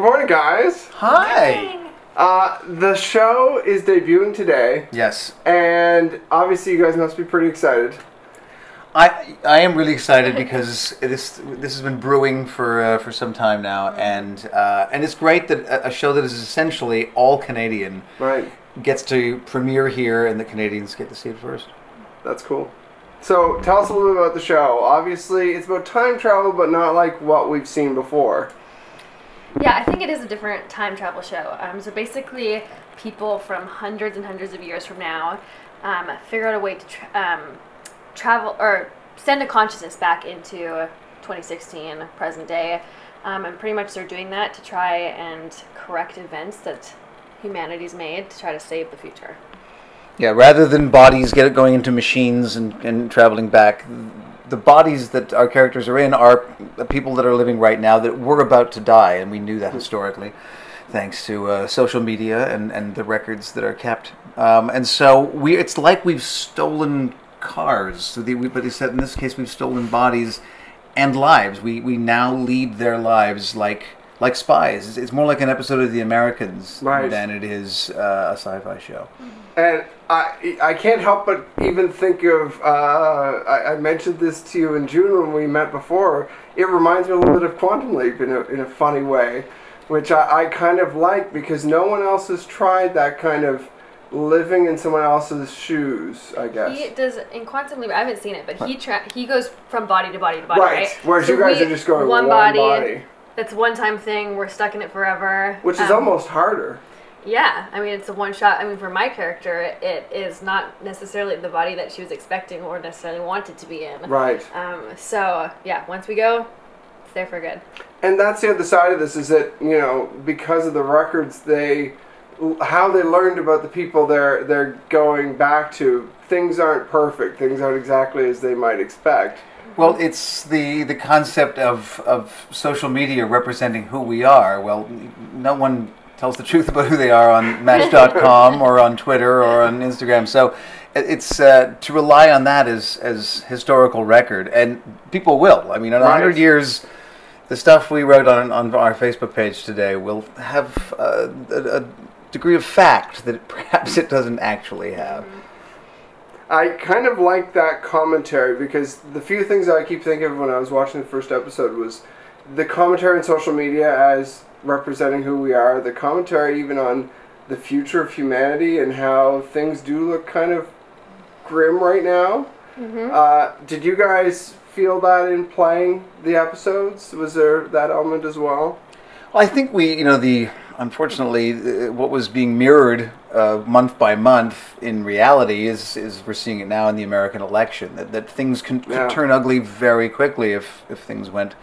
Good morning, guys. Hi. Uh, the show is debuting today, Yes, and obviously, you guys must be pretty excited. I I am really excited because this this has been brewing for uh, for some time now, and uh, and it's great that a, a show that is essentially all Canadian Right. gets to premiere here, and the Canadians get to see it first. That's cool. So, tell us a little bit about the show. Obviously, it's about time travel, but not like what we've seen before. Yeah, I think it is a different time travel show. Um, so basically, people from hundreds and hundreds of years from now um, figure out a way to tra- um, travel or send a consciousness back into 2016, present day. Um, and pretty much they're doing that to try and correct events that humanity's made to try to save the future. Yeah, rather than bodies get it going into machines and, and traveling back, the bodies that our characters are in are people that are living right now that were about to die, and we knew that historically, thanks to uh, social media and, and the records that are kept. Um, and so we, it's like we've stolen cars. So the, we, but he said in this case we've stolen bodies and lives. We we now lead their lives like like spies. It's, it's more like an episode of The Americans Right. than it is uh, a sci-fi show. And I, I can't help but even think of. Uh, I, I mentioned this to you in June when we met before. It reminds me a little bit of Quantum Leap in a, in a funny way, which I, I kind of like because no one else has tried that kind of living in someone else's shoes. I guess. He does in Quantum Leap. I haven't seen it, but he tra- he goes from body to body to body. Right, Right. whereas you guys are just going one body. That's one time thing. We're stuck in it forever. which is Um, almost harder. Yeah, I mean it's a one shot. I mean for my character, it is not necessarily the body that she was expecting or necessarily wanted to be in. Right. Um, so yeah, once we go, it's there for good. And that's the other side of this is that you know because of the records they how they learned about the people they're they're going back to things aren't perfect things aren't exactly as they might expect Well, it's the the concept of of social media representing who we are. Well, no one tells the truth about who they are on Match.com or on Twitter or on Instagram. So it's uh, to rely on that as as historical record, and people will. I mean, in hundred years. The stuff we wrote on, on our Facebook page today will have uh, a, a degree of fact that perhaps it doesn't actually have. i kind of like that commentary because the few things i keep thinking of when i was watching the first episode was the commentary on social media as representing who we are the commentary even on the future of humanity and how things do look kind of grim right now Uh, did you guys feel that in playing the episodes? Was there that element as well? Well, I think we, you know, the unfortunately, uh, what was being mirrored uh, month by month in reality is is we're seeing it now in the American election that, that things can could Yeah. turn ugly very quickly if if things went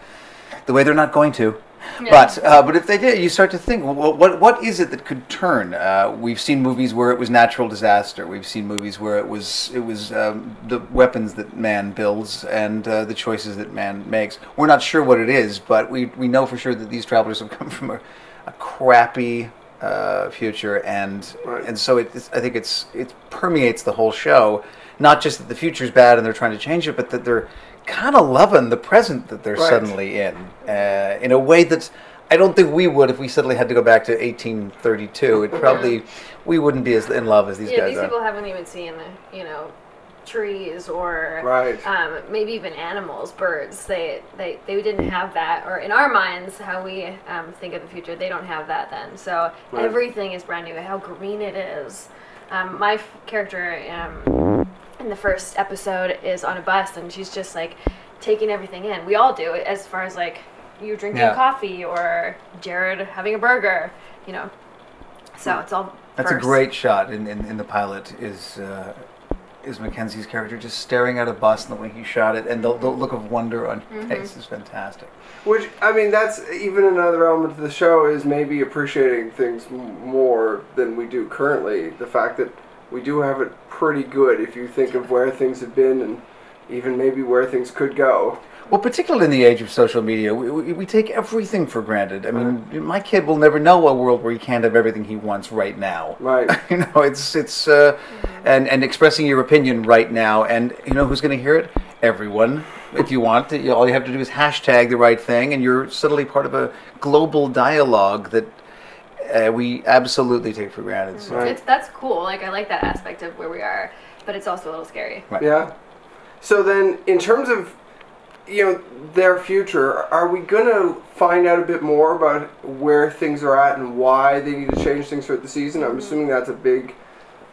the way they're not going to. Yeah. But uh, but if they did, you start to think, well, what what is it that could turn? Uh, we've seen movies where it was natural disaster. We've seen movies where it was it was um, the weapons that man builds and uh, the choices that man makes. We're not sure what it is, but we we know for sure that these travelers have come from a, a crappy uh, future, and Right. and so it, it's, I think it's it permeates the whole show. Not just that the future's bad and they're trying to change it, but that they're kind of loving the present that they're Right. suddenly in, uh, in a way that I don't think we would if we suddenly had to go back to 1832. It probably we wouldn't be as in love as these yeah, guys these are. people haven't even seen the you know trees or Right. um, maybe even animals, birds. They, they they didn't have that, or in our minds, how we um, think of the future, they don't have that then. So Right. everything is brand new. How green it is. Um, my f- character um, in the first episode is on a bus, and she's just like taking everything in. We all do, as far as like you drinking Yeah. coffee or Jared having a burger, you know. So it's all. That's a great shot in, in, in the pilot. Is uh, is MacKenzie's character just staring at a bus and the way he shot it, and the, the look of wonder on his face is fantastic. Which I mean, that's even another element of the show is maybe appreciating things m- more than we do currently. The fact that we do have it pretty good if you think of where things have been and even maybe where things could go. Well, particularly in the age of social media, we, we, we take everything for granted. I mean, my kid will never know a world where he can't have everything he wants right now. Right. you know, it's it's uh, and and expressing your opinion right now, and you know who's going to hear it? Everyone. if you want. You- All you have to do is hashtag the right thing, and you're suddenly part of a global dialogue that uh, we absolutely take for granted. So. Right. It's that's cool. Like I like that aspect of where we are, but it's also a little scary. Right. Yeah. So then, in terms of you know their future, are we gonna find out a bit more about where things are at and why they need to change things throughout the season? I'm assuming that's a big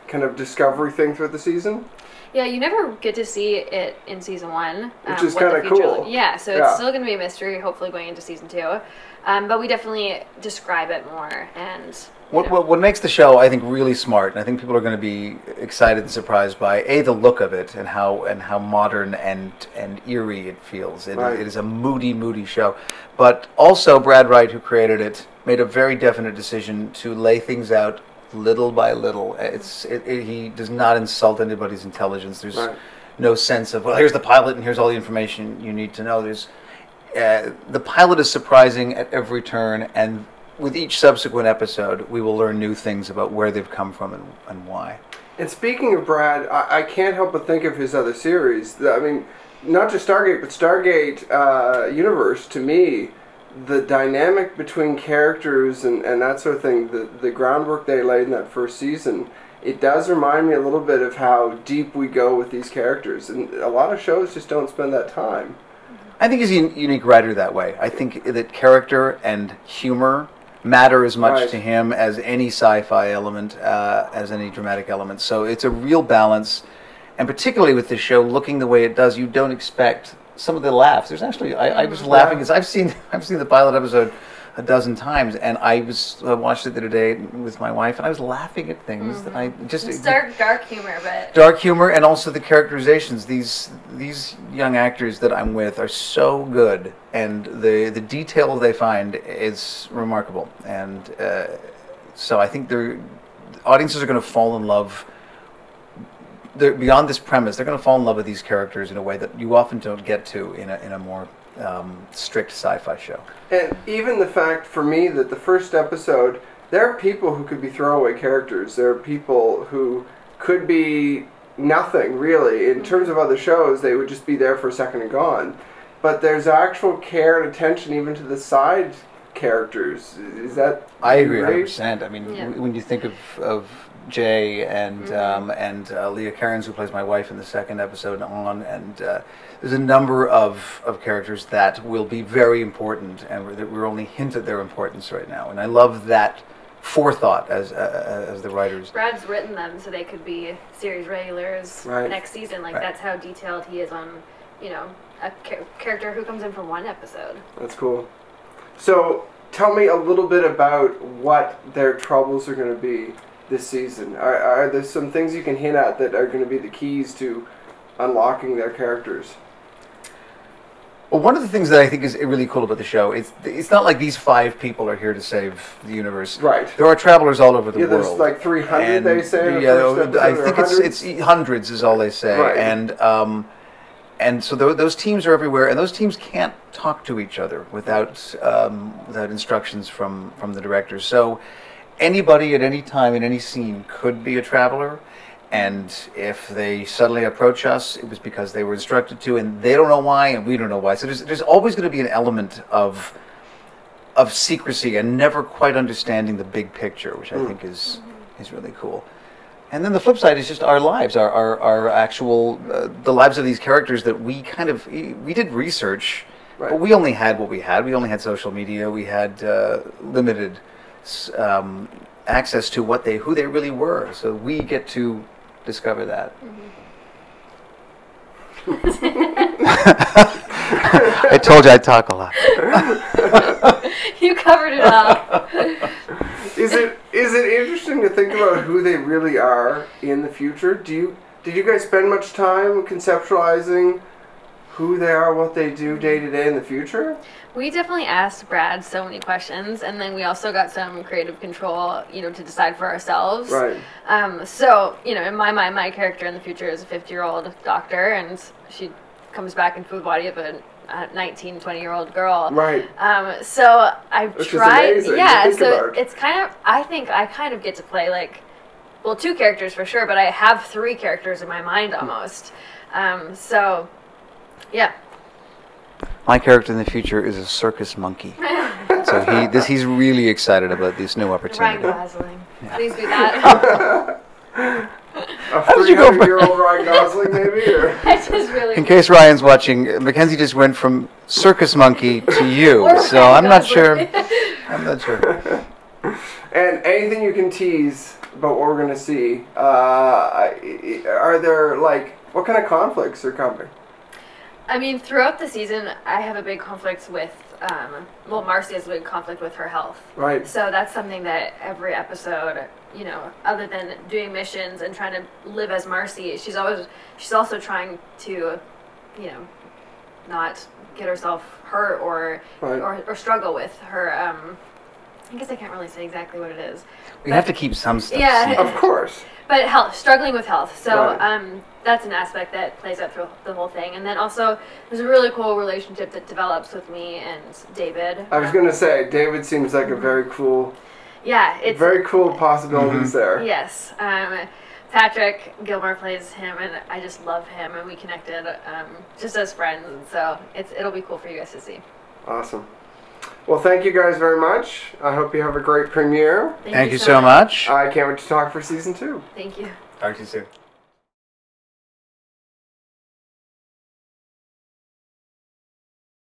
kind of discovery thing throughout the season. Yeah, you never get to see it in season one, Which um, is kinda cool. Yeah, so Yeah. it's still going to be a mystery. Hopefully, going into season two, um, but we definitely describe it more and. What, what, what makes the show, I think, really smart, and I think people are going to be excited and surprised by a the look of it and how and how modern and and eerie it feels. It, Right. it is a moody, moody show, but also Brad Wright, who created it, made a very definite decision to lay things out little by little. It's it, it, he does not insult anybody's intelligence. There's Right. no sense of well, here's the pilot and here's all the information you need to know. There's uh, the pilot is surprising at every turn, and with each subsequent episode, we will learn new things about where they've come from and, and why. And speaking of Brad, I, I can't help but think of his other series. I mean, not just Stargate, but Stargate uh, Universe. To me, the dynamic between characters and, and that sort of thing, the the groundwork they laid in that first season, it does remind me a little bit of how deep we go with these characters, and a lot of shows just don't spend that time. I think he's a unique writer that way. I think that character and humor matter as much Right. to him as any sci-fi element, uh, as any dramatic element. So it's a real balance, and particularly with this show looking the way it does, you don't expect some of the laughs. There's actually I, I was laughing because I've seen I've seen the pilot episode a dozen times, and I was uh, watched it the other day with my wife, and I was laughing at things that I just it's dark, dark humor, but dark humor and also the characterizations. These these young actors that I'm with are so good and the the detail they find is remarkable. And uh, so I think they're audiences are going to fall in love beyond this premise they're going to fall in love with these characters in a way that you often don't get to in a in a more um, strict sci-fi show And even the fact for me that the first episode, there are people who could be throwaway characters. There are people who could be nothing really. In terms of other shows, they would just be there for a second and gone. But there's actual care and attention even to the side characters. Is that I agree 100%. I mean, Yeah. when you think of, of Jay and Mm-hmm. um, and uh, Leah Cairns, who plays my wife in the second episode on, and uh, there's a number of, of characters that will be very important, and we're, that we're only hinted their importance right now. And I love that forethought as uh, as the writers. Brad's written them so they could be series regulars Right. next season. Like Right. that's how detailed he is on, you know, a cha- character who comes in for one episode. That's cool. So tell me a little bit about what their troubles are going to be this season. Are, are there some things you can hint at that are going to be the keys to unlocking their characters? Well, one of the things that I think is really cool about the show is it's not like these five people are here to save the universe. Right. There are travelers all over the Yeah, world. there's like 300 And, they say. Yeah, first I think it's hundreds? it's hundreds is all they say, Right. and um, and so tho- those teams are everywhere, and those teams can't talk to each other without um, without instructions from from the directors. So anybody at any time in any scene could be a traveler. And if they suddenly approach us, it was because they were instructed to, and they don't know why, and we don't know why. So there's, there's always going to be an element of of secrecy and never quite understanding the big picture, which I think is is really cool. And then the flip side is just our lives, our our, our actual uh, the lives of these characters that we kind of we did research, Right. but we only had what we had. We only had social media. We had uh, limited um, access to what they who they really were. So we get to discover that. I told you I'd talk a lot. you covered it up. Is it is it interesting to think about who they really are in the future? Do you did you guys spend much time conceptualizing who they are, what they do day to day in the future? We definitely asked Brad so many questions, and then we also got some creative control, you know, to decide for ourselves. Right. Um, so, you know, in my mind, my character in the future is a 50 year old doctor, and she comes back into the body of a uh, 19, 20 year old girl. Right. Um, so I've Which is tried. amazing to yeah, think so about. it's kind of. I think I kind of get to play like, well, two characters for sure, but I have three characters in my mind Hmm. almost. Um, so, yeah. My character in the future is a circus monkey. So he this he's really excited about this new Ryan opportunity. Gosling. Please be that. A did you go for- 300 year old Ryan Gosling, maybe? Or? I just really. In case Ryan's watching, MacKenzie just went from circus monkey to you. So Ryan I'm not sure. I'm not sure. And anything you can tease about what we're going to see? Uh, are there, like, what kind of conflicts are coming? I mean, throughout the season, I have a big conflict with. Um, well, Marcy has a big conflict with her health. Right. So that's something that every episode, you know, other than doing missions and trying to live as Marcy, she's always she's also trying to, you know, not get herself hurt or Right. or, or struggle with her. Um, I guess I can't really say exactly what it is. We have to keep some stuff. Yeah. secret. Of course. But health, struggling with health. So Right. um, that's an aspect that plays out through the whole thing. And then also, there's a really cool relationship that develops with me and David. I was Um, going to say, David seems like a very cool, Yeah, it's very cool possibilities Mm-hmm. there. Yes. Um, Patrick Gilmore plays him, and I just love him, and we connected um, just as friends, and so it's it'll be cool for you guys to see. Awesome. Well, thank you guys very much. I hope you have a great premiere. Thank you so much. I can't wait to talk for season two. Thank you. Talk to you soon.